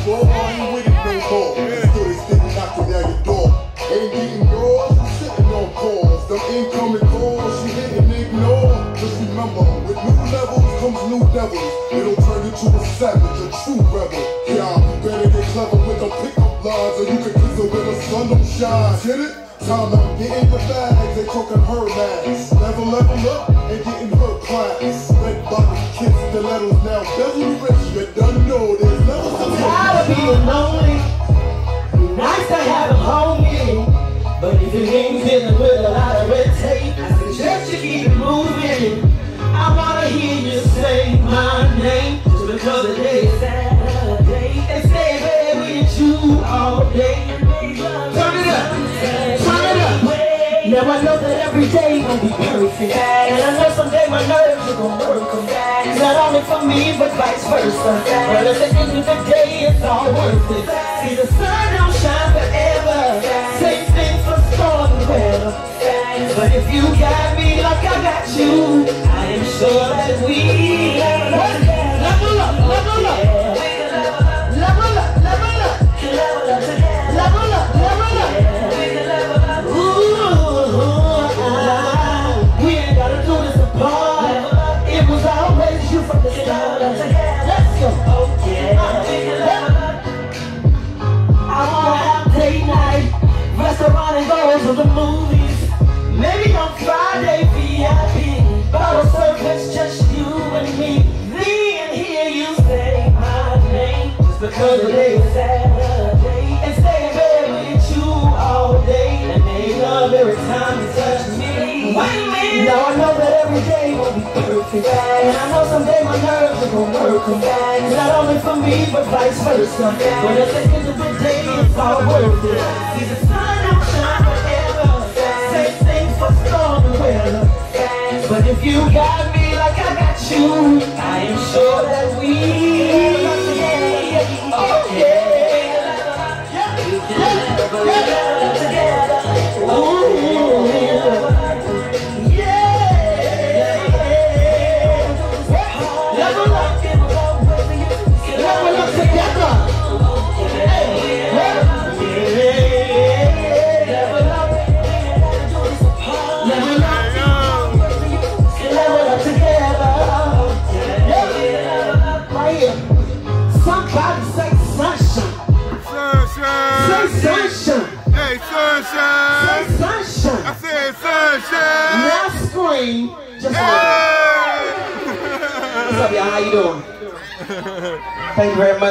before, I ain't with it no more. Still they still knocking down your door. Ain't getting yours, you sitting on calls. Them incoming calls, you hitting ignore. Just remember, with new levels comes new devils. It'll turn you to a savage, a true rebel. Yeah, better get clever with the pickup lines, or you can kiss her with the sun don't shine. Get it? Time out, get in the bags, they talking her mags. Never level up and getting her class. Red bottom kiss stilettos now, bezel rich. You done know there's levels to Tired of being lonely. Nice to have a homie. But if you ain't dealing with a lot of red Now I know that every day gon' be perfect. And I know someday my nerves are gon' work them back Not only for me, but vice versa. But at the end of the day, it's all worth it. See, the sun don't shine forever. Same thing for storm weather. But if you got me like I got you I am sure that we Level because today is Saturday and with you all day and love every time touch me. Now I know that every day will be perfect, and I know someday my nerves are gonna back. Not only for me, but vice versa. But all worth it. The sun don't shine forever. Same thing for storm and weather. But if you got me like I got you, I am sure that we. Sunshine. Say sunshine. I said sunshine. Now scream. Just like, Hey! what's up, y'all? How you doing? Thank you very much.